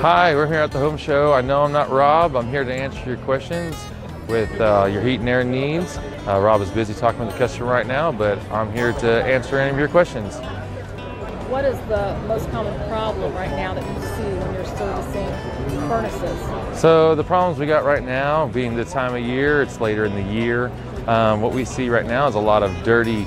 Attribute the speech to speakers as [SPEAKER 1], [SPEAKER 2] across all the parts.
[SPEAKER 1] Hi, we're here at the home show. I know I'm not Rob. I'm here to answer your questions with uh, your heat and air needs. Uh, Rob is busy talking with the customer right now, but I'm here to answer any of your questions.
[SPEAKER 2] What is the most common problem right now that you see when you're servicing furnaces?
[SPEAKER 1] So the problems we got right now, being the time of year, it's later in the year. Um, what we see right now is a lot of dirty,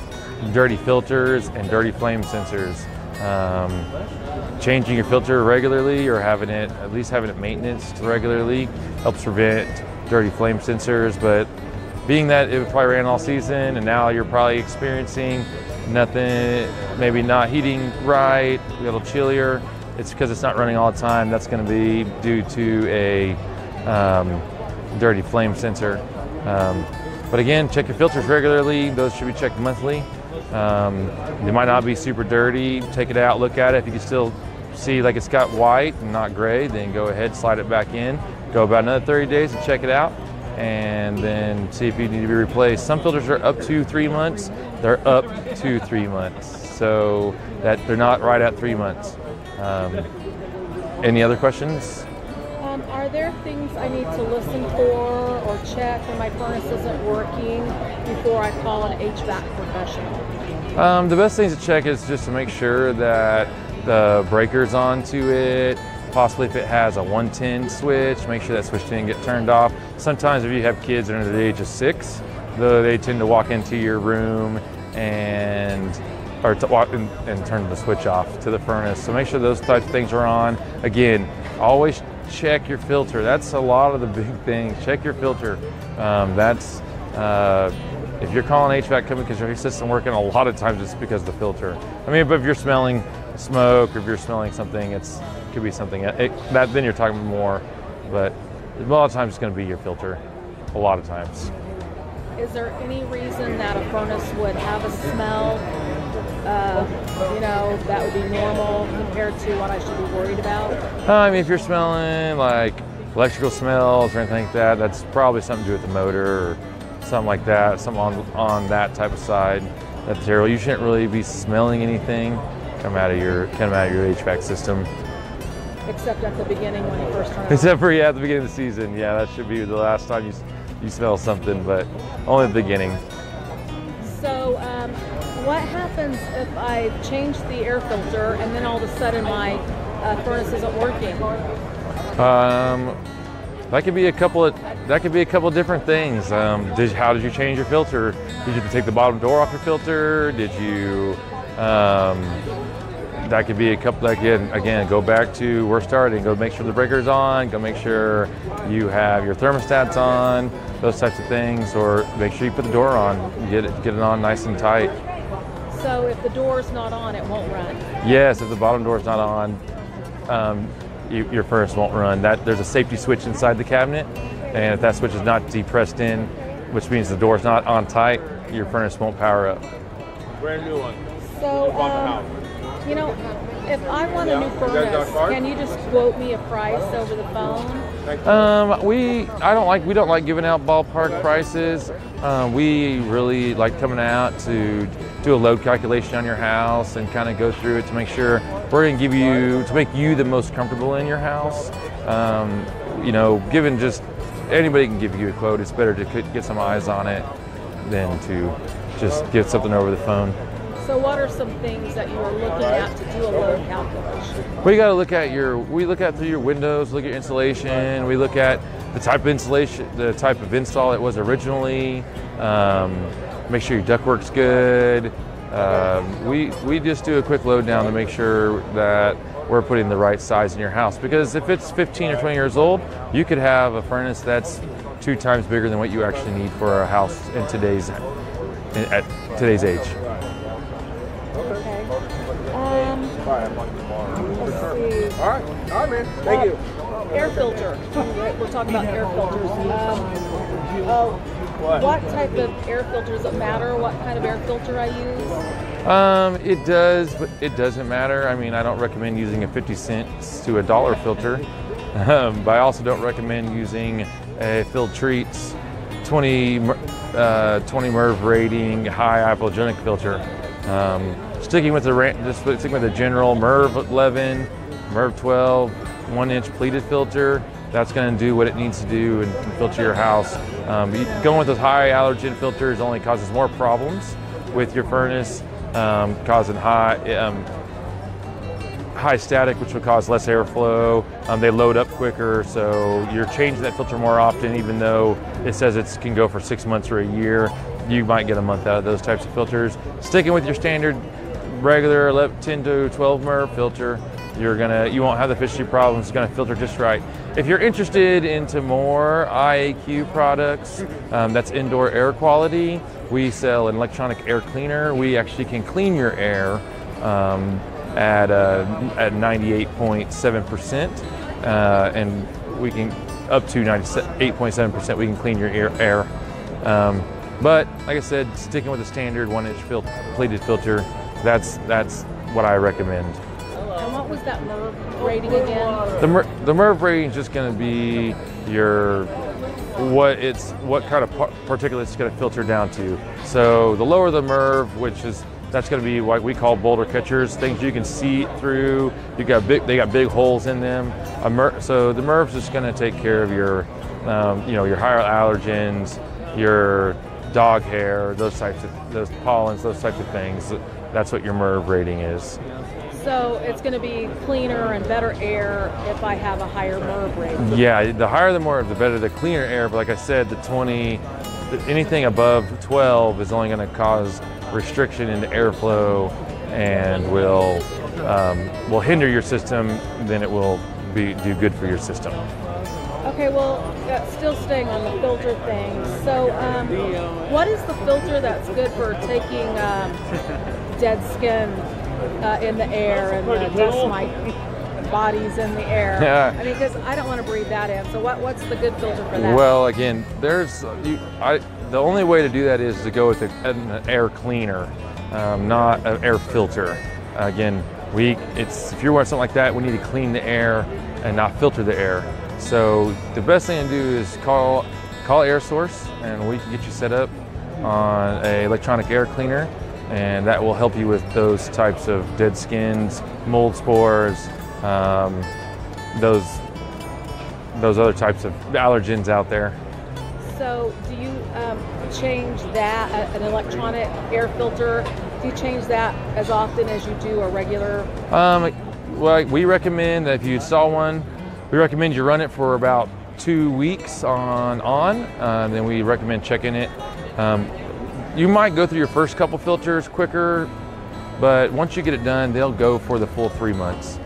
[SPEAKER 1] dirty filters and dirty flame sensors. Um, changing your filter regularly or having it, at least having it maintenance regularly helps prevent dirty flame sensors. But being that it probably ran all season and now you're probably experiencing nothing, maybe not heating right, a little chillier, it's because it's not running all the time. That's going to be due to a um, dirty flame sensor. Um, but again, check your filters regularly. Those should be checked monthly. Um, they might not be super dirty. Take it out, look at it. If you can still see like it's got white and not gray, then go ahead, slide it back in. Go about another 30 days and check it out and then see if you need to be replaced. Some filters are up to three months. They're up to three months. So that they're not right at three months. Um, any other questions?
[SPEAKER 2] Um, are there things I need to listen for or check when my furnace isn't working before I call an HVAC professional?
[SPEAKER 1] Um, the best things to check is just to make sure that the breaker's onto it. Possibly if it has a 110 switch, make sure that switch didn't get turned off. Sometimes if you have kids under the age of six, they tend to walk into your room and or to walk and, and turn the switch off to the furnace. So make sure those types of things are on. Again, always check your filter. That's a lot of the big things. Check your filter. Um, that's uh, if you're calling HVAC company because your system working, a lot of times it's because the filter. I mean, but if you're smelling smoke or if you're smelling something, it's it could be something it, that then you're talking more. But a lot of times it's going to be your filter. A lot of times.
[SPEAKER 2] Is there any reason that a furnace would have a smell, uh, you know, that would be normal compared to what I should be worried about?
[SPEAKER 1] Uh, I mean, if you're smelling like electrical smells or anything like that, that's probably something to do with the motor or something like that, something on, on that type of side. That's terrible. You shouldn't really be smelling anything come out of your come out of your HVAC system.
[SPEAKER 2] Except at the beginning when you first turn.
[SPEAKER 1] Except for yeah, at the beginning of the season. Yeah, that should be the last time you you smell something, but only at the beginning.
[SPEAKER 2] So, um, what happens if I change the air filter and then all of a sudden my uh, furnace isn't working?
[SPEAKER 1] Um, that could be a couple of that could be a couple of different things. Um, did how did you change your filter? Did you take the bottom door off your filter? Did you? Um, that could be a couple. Again, again, go back to we're starting. Go make sure the breaker's on. Go make sure you have your thermostats on. Those types of things, or make sure you put the door on. Get it get it on nice and tight.
[SPEAKER 2] So if the door's not on, it won't run.
[SPEAKER 1] Yes, if the bottom door's not on, um, you, your furnace won't run. That there's a safety switch inside the cabinet, and if that switch is not depressed in, which means the door's not on tight, your furnace won't power up.
[SPEAKER 3] Brand new one.
[SPEAKER 2] So, um, you know, if I want a new furnace, can you just quote me a price over the phone?
[SPEAKER 1] Um, we I don't like we don't like giving out ballpark prices. Um, we really like coming out to do a load calculation on your house and kind of go through it to make sure we're going to give you to make you the most comfortable in your house. Um, you know, given just anybody can give you a quote. It's better to get some eyes on it than to just get something over the phone.
[SPEAKER 2] So what are some things that you are looking at to do a load calculation?
[SPEAKER 1] We got to look at your. We look at through your windows. Look at your insulation. We look at the type of insulation, the type of install it was originally. Um, make sure your ductwork's good. Um, we we just do a quick load down to make sure that we're putting the right size in your house. Because if it's 15 or 20 years old, you could have a furnace that's two times bigger than what you actually need for a house in today's at today's age.
[SPEAKER 3] All right, all right, man. Thank you.
[SPEAKER 2] Air filter. We're talking about air filters. Um, oh, what type of air filter does it matter? What kind of air filter I use?
[SPEAKER 1] Um, it does, but it doesn't matter. I mean, I don't recommend using a 50 cents to a dollar filter, um, but I also don't recommend using a Filtrete 20, uh, 20 MERV rating high hypoallergenic filter. Um, sticking with the just sticking with the general MERV 11, MERV 12 one inch pleated filter. That's going to do what it needs to do and, filter your house. Um, going with those high allergen filters only causes more problems with your furnace, um, causing high um, high static, which will cause less airflow. Um, they load up quicker, so you're changing that filter more often, even though it says it can go for six months or a year. You might get a month out of those types of filters. Sticking with your standard regular 10 to 12 MERV filter, you're gonna you won't have the efficiency problems. It's gonna filter just right. If you're interested into more IAQ products, um, that's indoor air quality. We sell an electronic air cleaner. We actually can clean your air um, at uh, at 98.7 percent, uh, and we can up to 98.7 percent. We can clean your air. air. Um, but like I said, sticking with the standard one-inch fil- pleated filter, that's that's what I recommend.
[SPEAKER 2] Was that MERV rating again?
[SPEAKER 1] The mer- the MERV rating is just going to be your what it's what kind of par- particulates it's going to filter down to. So the lower the MERV, which is that's going to be what we call boulder catchers, things you can see through. You got big, they got big holes in them. So the MERV's just going to take care of your, um, you know, your higher allergens, your dog hair, those types of those pollens, those types of things. That's what your MERV rating is.
[SPEAKER 2] So it's going to be cleaner and better air if I have a higher MERV rating.
[SPEAKER 1] Yeah, the higher the MERV, the better the cleaner air. But like I said, the 20, anything above 12 is only going to cause restriction into airflow and will um, will hinder your system. Then it will be do good for your system.
[SPEAKER 2] Okay, well, still staying on the filter thing. So, um, what is the filter that's good for taking um, dead skin uh, in the air and the dust mite bodies in the air?
[SPEAKER 1] Yeah.
[SPEAKER 2] I mean, because I don't want to breathe that in. So, what, what's the good filter for that?
[SPEAKER 1] Well, again, there's you, I, the only way to do that is to go with a, an air cleaner, um, not an air filter. Again, we it's if you're wearing something like that, we need to clean the air and not filter the air. So the best thing to do is call call Air Source, and we can get you set up on a electronic air cleaner, and that will help you with those types of dead skins, mold spores, um, those those other types of allergens out there.
[SPEAKER 2] So, do you um, change that, an electronic air filter, do you change that as often as you do a regular?
[SPEAKER 1] Um, well, we recommend that if you install one, we recommend you run it for about two weeks on on. Uh, then we recommend checking it. Um, you might go through your first couple filters quicker, but once you get it done, they'll go for the full three months.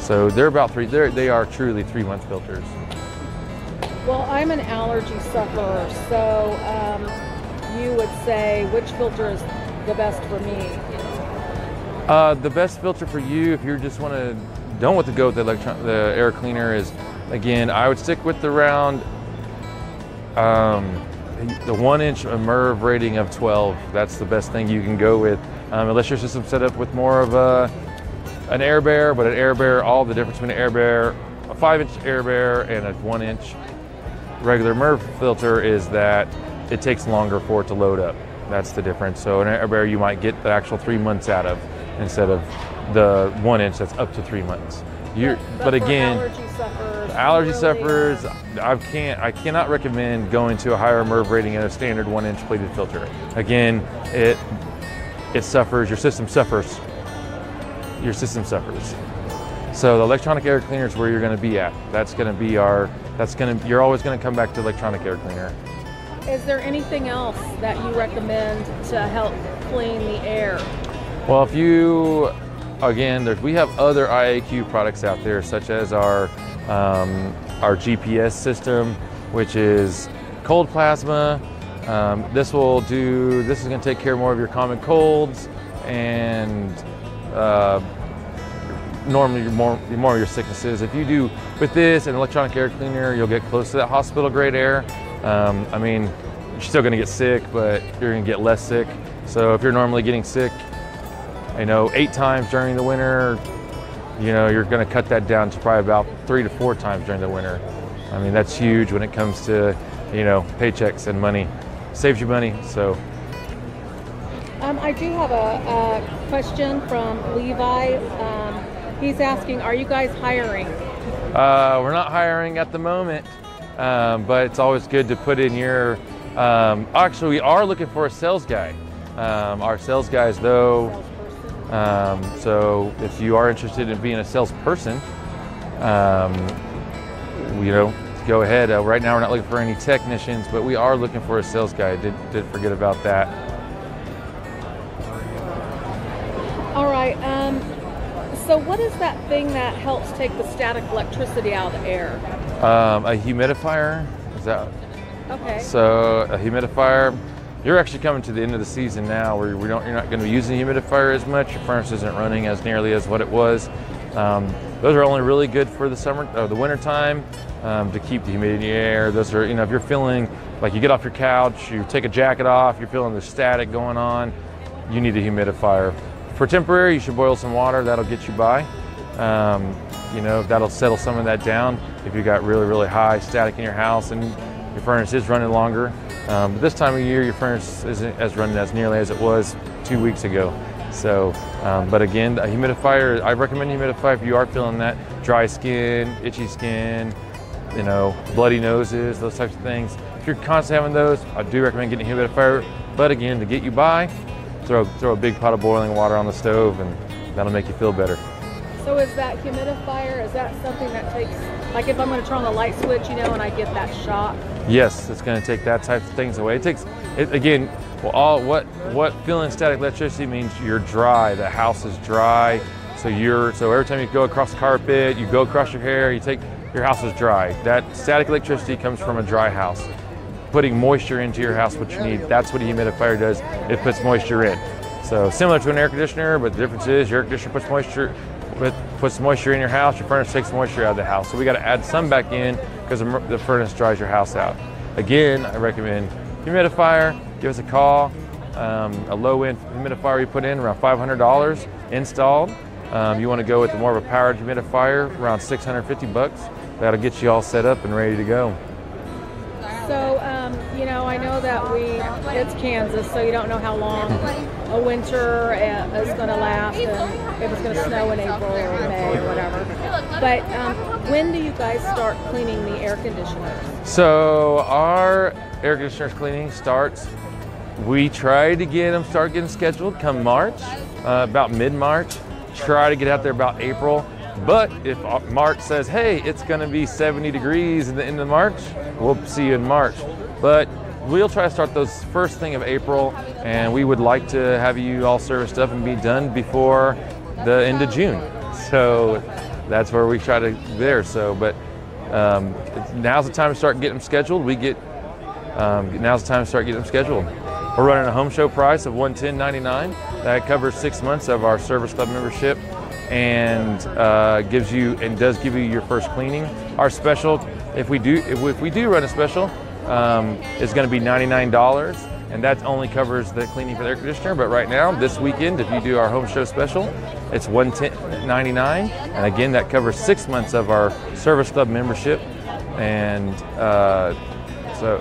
[SPEAKER 1] So they're about three. They're, they are truly three month filters.
[SPEAKER 2] Well, I'm an allergy sufferer, so um, you would say which filter is the best for me?
[SPEAKER 1] Uh, the best filter for you, if you just want to don't want to go with the electron, the air cleaner, is again I would stick with the round, um, the one inch MERV rating of 12. That's the best thing you can go with, um, unless your system's set up with more of a an air bear. But an air bear, all the difference between an air bear, a five inch air bear, and a one inch regular MERV filter is that it takes longer for it to load up. That's the difference. So an air bear you might get the actual three months out of instead of the one inch that's up to three months. You're, but,
[SPEAKER 2] for
[SPEAKER 1] again,
[SPEAKER 2] allergy sufferers,
[SPEAKER 1] I can't, I cannot recommend going to a higher MERV rating in a standard one inch pleated filter. Again, it, it suffers, your system suffers, your system suffers. So the electronic air cleaner is where you're going to be at. That's going to be our, that's going to, you're always going to come back to electronic air cleaner.
[SPEAKER 2] Is there anything else that you recommend to help clean the air?
[SPEAKER 1] Well, if you, again, there's, we have other IAQ products out there, such as our um, our GPS system, which is cold plasma. Um, this will do. This is going to take care more of your common colds and uh, normally more more of your sicknesses. If you do with this and electronic air cleaner, you'll get close to that hospital grade air. Um, I mean, you're still going to get sick, but you're going to get less sick. So if you're normally getting sick, you know, eight times during the winter, you know, you're going to cut that down to probably about three to four times during the winter. I mean, that's huge when it comes to, you know, paychecks and money. Saves you money. So,
[SPEAKER 2] Um, I do have a, a question from Levi. Um, He's asking, are you guys hiring?
[SPEAKER 1] Uh, we're not hiring at the moment, um, but it's always good to put in your. Um, actually, we are looking for a sales guy. Um, our sales guys, though, um, so if you are interested in being a salesperson, um, you know, go ahead. Uh, right now, we're not looking for any technicians, but we are looking for a sales guy. I did, did forget about that.
[SPEAKER 2] All right. Um, so what is that thing that helps take the static electricity out of the air?
[SPEAKER 1] Um, a humidifier. Is that
[SPEAKER 2] Okay.
[SPEAKER 1] So a humidifier, you're actually coming to the end of the season now where we don't, you're not going to be using the humidifier as much. Your furnace isn't running as nearly as what it was. Um, those are only really good for the summer or the winter time um, to keep the humidity in the air. Those are, you know, if you're feeling like you get off your couch, you take a jacket off, you're feeling the static going on, you need a humidifier. For temporary, you should boil some water. That'll get you by. Um, you know, that'll settle some of that down if you got really, really high static in your house and your furnace is running longer. Um, but this time of year, your furnace isn't as running as nearly as it was two weeks ago. So, um, but again, a humidifier, I recommend a humidifier if you are feeling that dry skin, itchy skin, you know, bloody noses, those types of things. If you're constantly having those, I do recommend getting a humidifier. But again, to get you by, throw, throw a big pot of boiling water on the stove and that'll make you feel better.
[SPEAKER 2] So is that humidifier, is that something that takes, like if I'm going to turn on the light switch, you know, and I get that shock?
[SPEAKER 1] Yes, it's going to take that type of things away. It takes, it, again, well, all what what feeling static electricity means you're dry. The house is dry, so you're so every time you go across the carpet, you go across your hair, you take your house is dry. That static electricity comes from a dry house. Putting moisture into your house, what you need. That's what a humidifier does. It puts moisture in. So similar to an air conditioner, but the difference is your air conditioner puts moisture with, puts moisture in your house, your furnace takes moisture out of the house. So we got to add some back in because the, furnace dries your house out. Again, I recommend humidifier. Give us a call. Um, a low-end humidifier we put in around $500 installed. Um, you want to go with more of a powered humidifier, around 650 bucks. That'll get you all set up and ready to go.
[SPEAKER 2] Um, you know, I know that we, it's Kansas, so you don't know how long a winter uh, is going to last and if it's going to snow in April or May or whatever. But um, when do you guys start cleaning the air conditioners?
[SPEAKER 1] So our air conditioners cleaning starts. We try to get them start getting scheduled come March, uh, about mid-March. Try to get out there about April. But if March says, hey, it's going to be 70 degrees in the end of March, we'll see you in March. But we'll try to start those first thing of April, and we would like to have you all serviced up and be done before the end of June. So that's where we try to there. So, but um, now's the time to start getting them scheduled. We get um, now's the time to start getting them scheduled. We're running a home show price of 110.99. That covers six months of our service club membership and uh, gives you and does give you your first cleaning. Our special, if we do if we, if we do run a special, um, is going to be $99, and that only covers the cleaning for the air conditioner. But right now, this weekend, if you do our home show special, it's $110.99, and again, that covers six months of our service club membership, and uh, so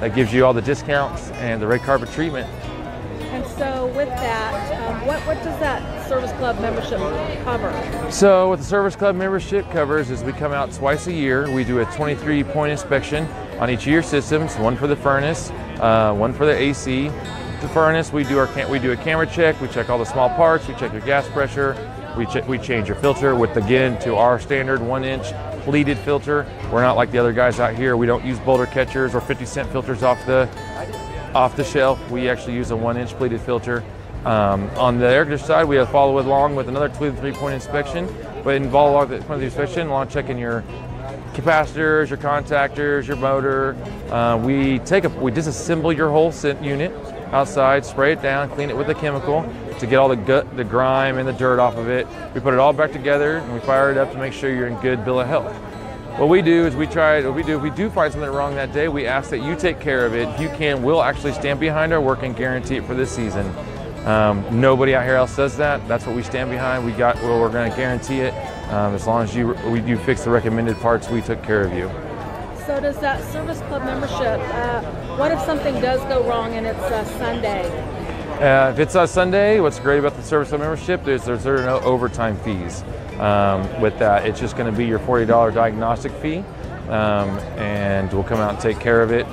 [SPEAKER 1] that gives you all the discounts and the red carpet treatment
[SPEAKER 2] And so with that, um, what, what does that service club membership cover?
[SPEAKER 1] So, what the Service Club membership covers is we come out twice a year. We do a 23 point inspection on each of your systems one for the furnace, uh, one for the AC. The furnace, we do, our we do a camera check, we check all the small parts, we check your gas pressure, we, ch- we change your filter with, again, to our standard one inch pleated filter. We're not like the other guys out here. We don't use boulder catchers or 50 cent filters off the off the shelf. We actually use a one inch pleated filter. Um, on the air conditioner side, we have follow along with another two three point inspection, but involve along the, the inspection, along checking your capacitors, your contactors, your motor. Uh, we take a, we disassemble your whole unit outside, spray it down, clean it with a chemical to get all the gut, the grime and the dirt off of it. We put it all back together and we fire it up to make sure you're in good bill of health. What we do is we try, what we do, if we do find something wrong that day, we ask that you take care of it. If you can, we'll actually stand behind our work and guarantee it for this season. Um, nobody out here else does that. That's what we stand behind. We got, well, we're going to guarantee it. Um, as long as you we, you fix the recommended parts, we took care of you.
[SPEAKER 2] So does that service club membership, uh, what if something does go wrong and it's a Sunday?
[SPEAKER 1] Uh, if it's a Sunday, what's great about the service club membership is there's there are no overtime fees um, with that. It's just going to be your $40 diagnostic fee, um, and we'll come out and take care of it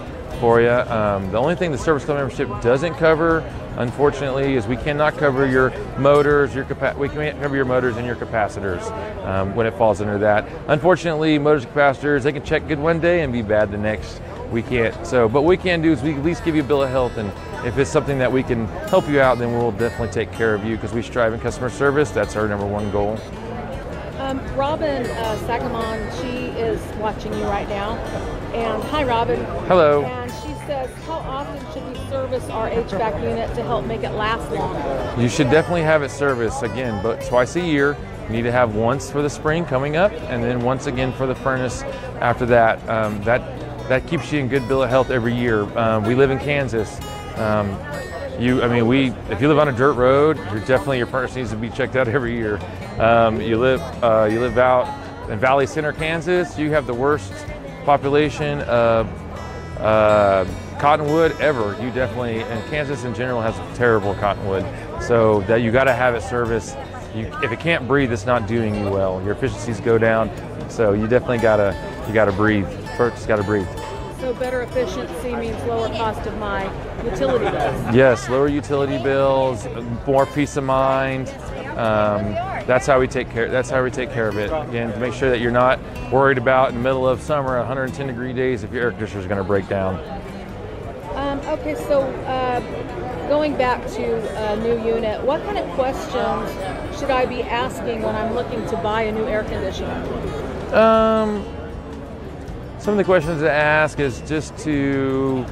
[SPEAKER 1] for you. Um, the only thing the service club membership doesn't cover, unfortunately, is we cannot cover your motors, your capa- we can't cover your motors and your capacitors um, when it falls under that. Unfortunately, motors and capacitors they can check good one day and be bad the next. We can't. So, but what we can do is we at least give you a bill of health, and if it's something that we can help you out, then we'll definitely take care of you because we strive in customer service. That's our number one goal.
[SPEAKER 2] Um, Robin uh, Sagamon, she is watching you right now. And hi, Robin.
[SPEAKER 1] Hello.
[SPEAKER 2] And says, how often should we service our HVAC unit to help make it last longer?
[SPEAKER 1] You should definitely have it serviced again, but twice a year. You need to have once for the spring coming up, and then once again for the furnace after that. Um, that that keeps you in good bill of health every year. Um, we live in Kansas. Um, you, I mean, we. If you live on a dirt road, you're definitely your furnace needs to be checked out every year. Um, you live, uh, you live out in Valley Center, Kansas. You have the worst population of uh, cottonwood ever. You definitely, and Kansas in general has terrible cottonwood. So that you got to have it serviced. You, if it can't breathe, it's not doing you well. Your efficiencies go down. So you definitely gotta, you gotta breathe. First, gotta breathe.
[SPEAKER 2] So better efficiency means lower cost of my utility bills.
[SPEAKER 1] Yes, lower utility bills, more peace of mind. Um, that's how we take care. That's how we take care of it. Again, to make sure that you're not worried about in the middle of summer, 110 degree days, if your air conditioner is going to break down.
[SPEAKER 2] Um, okay, so uh, going back to a new unit, what kind of questions should I be asking when I'm looking to buy a new air conditioner?
[SPEAKER 1] Um, some of the questions to ask is just to.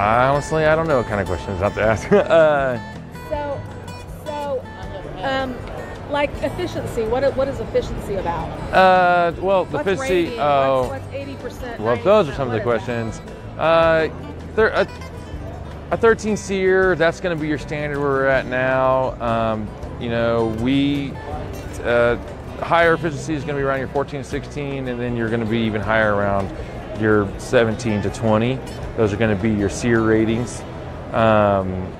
[SPEAKER 1] Honestly, I don't know what kind of questions not to ask. uh,
[SPEAKER 2] So, so, um, like efficiency. What what is efficiency about?
[SPEAKER 1] uh, well, the
[SPEAKER 2] What's
[SPEAKER 1] efficiency. Oh,
[SPEAKER 2] what's, what's 80%?
[SPEAKER 1] Well, those are some of the
[SPEAKER 2] What is that?
[SPEAKER 1] questions. Uh, thir- a, a 13 SEER, that's going to be your standard where we're at now. Um, you know, we uh, higher efficiency is going to be around your 14, 16, and then you're going to be even higher around your 17 to 20. Those are going to be your SEER ratings. Um,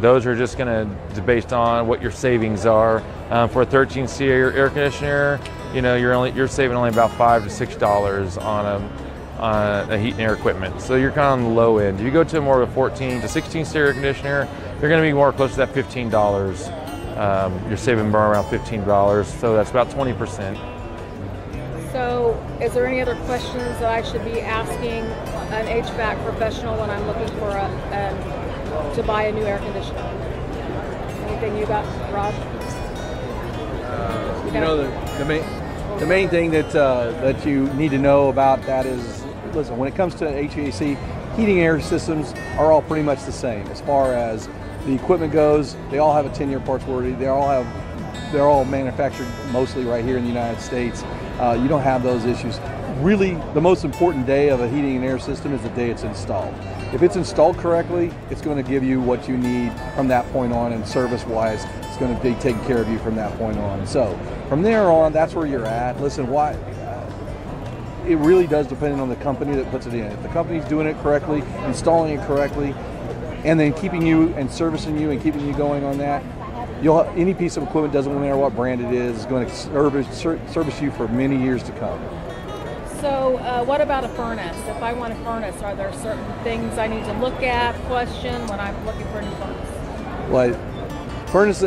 [SPEAKER 1] those are just going to based on what your savings are. Um, for a 13 SEER air conditioner, you know, you're only you're saving only about five to six dollars on a on a heat and air equipment. So you're kind of on the low end. If you go to more of a 14 to 16 SEER air conditioner, you're going to be more close to that 15 dollars. Um, you're saving around 15 dollars, so that's about 20 percent.
[SPEAKER 2] Is there any other questions that I should be asking an HVAC professional when I'm looking for a, um, to buy a new air conditioner? Anything you got, Rob?
[SPEAKER 4] You know, the, the main the main thing that uh, that you need to know about that is, listen, when it comes to HVAC, heating air systems are all pretty much the same as far as the equipment goes. They all have a 10-year parts warranty. They all have they're all manufactured mostly right here in the United States. Uh, you don't have those issues. Really, the most important day of a heating and air system is the day it's installed. If it's installed correctly, it's going to give you what you need from that point on, and service-wise, it's going to be taking care of you from that point on. So, from there on, that's where you're at. Listen, why? It really does depend on the company that puts it in. If the company's doing it correctly, installing it correctly, and then keeping you and servicing you and keeping you going on that, you'll any piece of equipment doesn't matter what brand it is, is going to service ser- service you for many years to come.
[SPEAKER 2] So, uh, what about a furnace? If I want a furnace, are there certain things I need to look at, question when I'm looking for a new furnace?
[SPEAKER 4] Like furnace,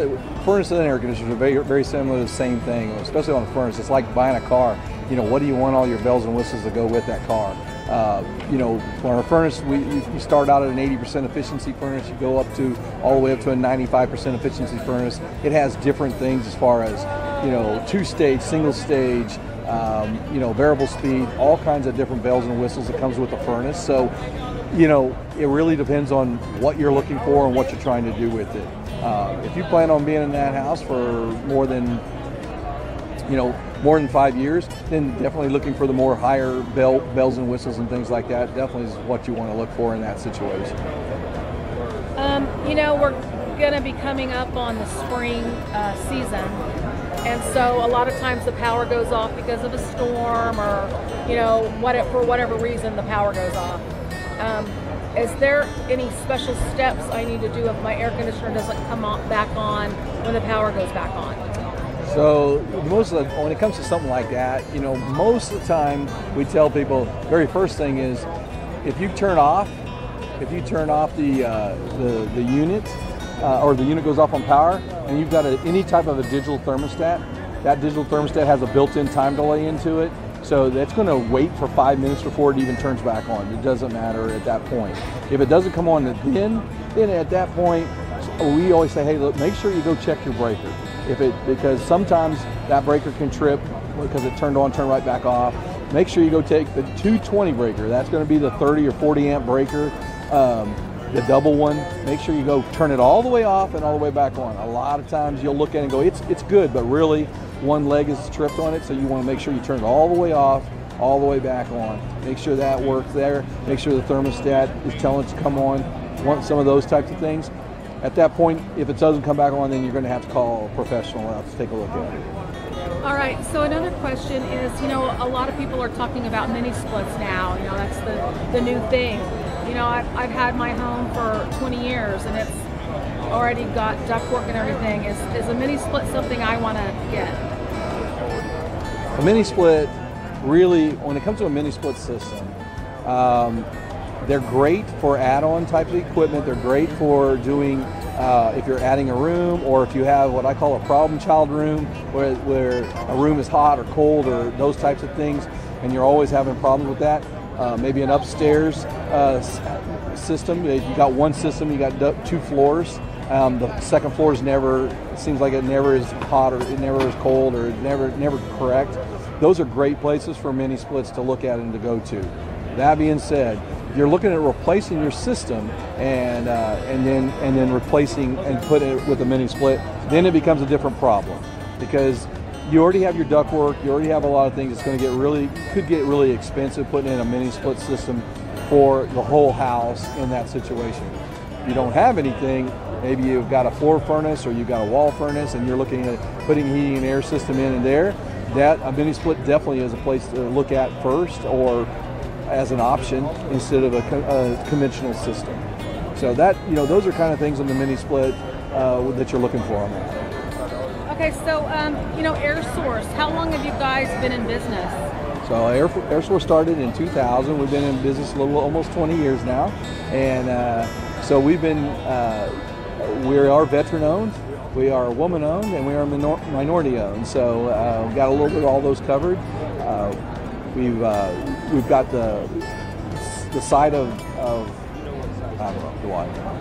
[SPEAKER 4] furnace and air conditioners are very, very similar to the same thing, especially on a furnace. It's like buying a car. You know, what do you want all your bells and whistles to go with that car? Uh, you know, for a furnace, we, start out at an 80% efficiency furnace, you go up to all the way up to a 95% efficiency furnace. It has different things as far as, you know, two stage, single stage, um, you know, variable speed, all kinds of different bells and whistles that comes with the furnace. So, you know, it really depends on what you're looking for and what you're trying to do with it. Uh, if you plan on being in that house for more than, you know, more than five years, then definitely looking for the more higher bell, bells and whistles and things like that definitely is what you want to look for in that situation.
[SPEAKER 2] Um, you know, we're going to be coming up on the spring uh, season. And so a lot of times the power goes off because of a storm or, you know, what for whatever reason the power goes off. Um, is there any special steps I need to do if my air conditioner doesn't come on, back on when the power goes back on?
[SPEAKER 4] So most of the, when it comes to something like that, you know, most of the time we tell people very first thing is if you turn off, if you turn off the uh, the, the unit uh, or the unit goes off on power and you've got a, any type of a digital thermostat, that digital thermostat has a built-in time delay into it. So that's going to wait for five minutes before it even turns back on. It doesn't matter at that point. If it doesn't come on then, then at that point, we always say, hey, look, make sure you go check your breaker. If it because sometimes that breaker can trip because it turned on, turn right back off. Make sure you go take the 220 breaker. That's going to be the 30 or 40 amp breaker, um, the double one. Make sure you go turn it all the way off and all the way back on. A lot of times you'll look at it and go, it's it's good, but really one leg is tripped on it, so you want to make sure you turn it all the way off, all the way back on. Make sure that works there. Make sure the thermostat is telling it to come on. Want some of those types of things. At that point, if it doesn't come back on, then you're going to have to call a professional out to take a look at it.
[SPEAKER 2] All right. So another question is, you know, a lot of people are talking about mini splits now. You know, that's the the new thing. You know, I've, I've had my home for 20 years, and it's already got ductwork and everything. Is is a mini split something I want to get?
[SPEAKER 4] A mini split, really, when it comes to a mini split system, um, they're great for add-on type of equipment. They're great for doing uh, if you're adding a room or if you have what I call a problem child room, where, where a room is hot or cold or those types of things, and you're always having problems with that. Uh, maybe an upstairs uh, system. You got one system, you got two floors. Um, the second floor is never seems like it never is hot or it never is cold or it never never correct. Those are great places for mini splits to look at and to go to. That being said, you're looking at replacing your system and uh, and then and then replacing and putting it with a mini split, then it becomes a different problem because you already have your ductwork, you already have a lot of things. It's going to get really could get really expensive putting in a mini split system for the whole house in that situation. If you don't have anything, maybe you've got a floor furnace or you've got a wall furnace and you're looking at putting heating and air system in and there, that a mini split definitely is a place to look at first or as an option instead of a, a conventional system. So that you know those are kind of things on the mini split uh, that you're looking for on that.
[SPEAKER 2] Okay, so um, you know, Air Source. How long have you guys been in business?
[SPEAKER 4] So Air, Air Source started in 2000. We've been in business a little almost 20 years now, and uh, so we've been uh, we are veteran owned. We are woman owned and we are minor- minority owned. So uh, we've got a little bit of all those covered. Uh, we've uh, we've got the the side of, of I don't know, I?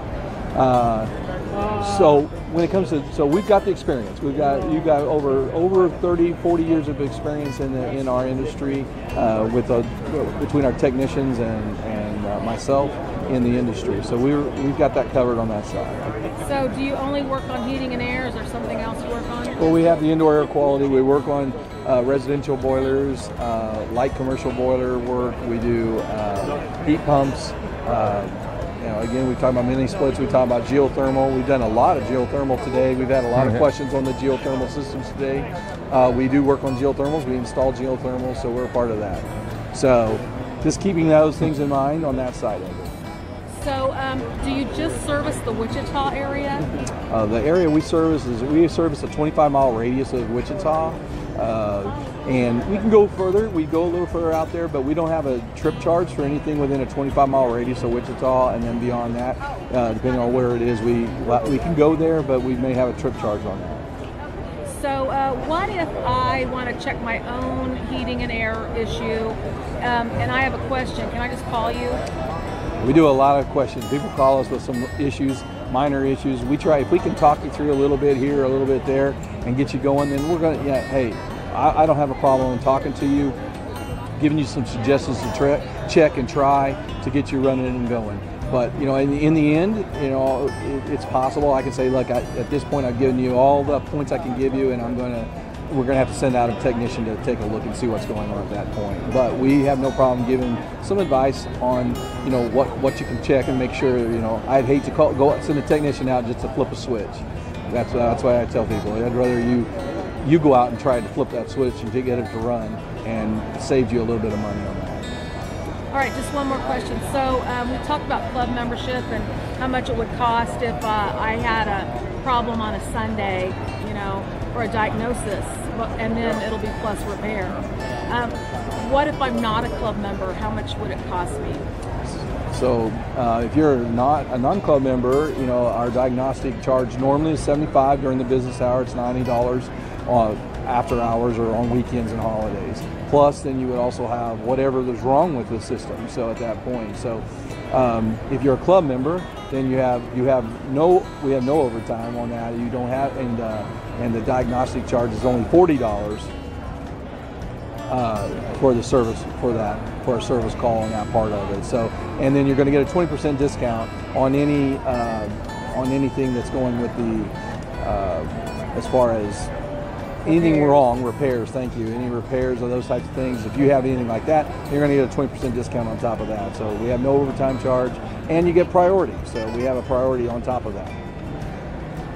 [SPEAKER 4] Uh, so when it comes to so we've got the experience. We've got you've got over over 30, 40 years of experience in the, in our industry uh, with a, between our technicians and and uh, myself in the industry. So we we've got that covered on that side.
[SPEAKER 2] So do you only work on heating and air? Is there something else you work on?
[SPEAKER 4] Well, we have the indoor air quality. We work on uh, residential boilers, uh, light commercial boiler work. We do uh, heat pumps. Uh, you know, again, we talk about mini splits. We talk about geothermal. We've done a lot of geothermal today. We've had a lot of questions on the geothermal systems today. Uh, we do work on geothermals. We install geothermal, so we're a part of that. So, just keeping those things in mind on that side of it.
[SPEAKER 2] So, um, do you just service the Wichita area?
[SPEAKER 4] Uh, the area we service is we service a 25 mile radius of Wichita, and we can go further. We go a little further out there, but we don't have a trip charge for anything within a 25 mile radius of Wichita, and then beyond that, uh, depending on where it is, we we can go there, but we may have a trip charge on that.
[SPEAKER 2] So, uh, what if I want to check my own heating and air issue, um, and I have a question? Can I just call you?
[SPEAKER 4] We do a lot of questions. People call us with some issues, minor issues. We try if we can talk you through a little bit here, a little bit there, and get you going. Then we're gonna, yeah, hey, I, I don't have a problem in talking to you, giving you some suggestions to tra- check and try to get you running and going. But you know, in the, in the end, you know, it, it's possible. I can say, look, I, at this point, I've given you all the points I can give you, and I'm gonna we're going to have to send out a technician to take a look and see what's going on at that point. But we have no problem giving some advice on, you know, what, what you can check and make sure, you know, I'd hate to call, go send a technician out just to flip a switch. That's, that's why I tell people, I'd rather you, you go out and try to flip that switch and get it to run and save you a little bit of money on that.
[SPEAKER 2] All right, just one more question. So um, we talked about club membership and how much it would cost if uh, I had a problem on a Sunday, you know, or a diagnosis, and then it'll be plus repair. Um, what if I'm not a club member? How much would it cost me?
[SPEAKER 4] So uh, if you're not a non-club member, you know our diagnostic charge normally is 75 during the business hour. It's 90 dollars uh, after hours or on weekends and holidays. Plus, then you would also have whatever was wrong with the system. So at that point, so um, if you're a club member, then you have you have no we have no overtime on that. You don't have and uh, and the diagnostic charge is only 40 dollars uh, for the service for that for a service call on that part of it. So, and then you're going to get a 20% discount on any uh, on anything that's going with the uh, as far as anything wrong repairs. Thank you. Any repairs or those types of things. If you have anything like that, you're going to get a 20% discount on top of that. So we have no overtime charge, and you get priority. So we have a priority on top of that.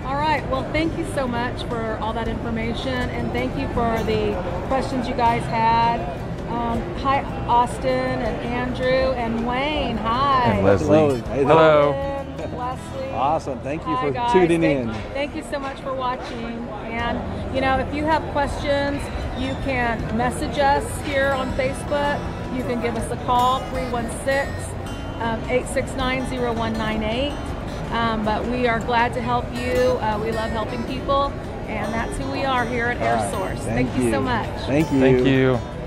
[SPEAKER 2] All right. Well, thank you so much for all that information, and thank you for the questions you guys had. Um, hi, Austin and Andrew and Wayne. Hi.
[SPEAKER 1] And Leslie.
[SPEAKER 4] Hello.
[SPEAKER 1] Hello.
[SPEAKER 2] Austin, Leslie.
[SPEAKER 4] Awesome. Thank you
[SPEAKER 2] Hi,
[SPEAKER 4] for
[SPEAKER 2] guys.
[SPEAKER 4] tuning
[SPEAKER 2] thank,
[SPEAKER 4] in.
[SPEAKER 2] Thank you so much for watching. And you know, if you have questions, you can message us here on Facebook. You can give us a call 316 um, 869 0198. Um, but we are glad to help you. Uh, we love helping people, and that's who we are here at
[SPEAKER 4] All right.
[SPEAKER 2] Air Source.
[SPEAKER 4] Thank
[SPEAKER 2] Thank, you so much.
[SPEAKER 4] Thank you.
[SPEAKER 1] Thank you.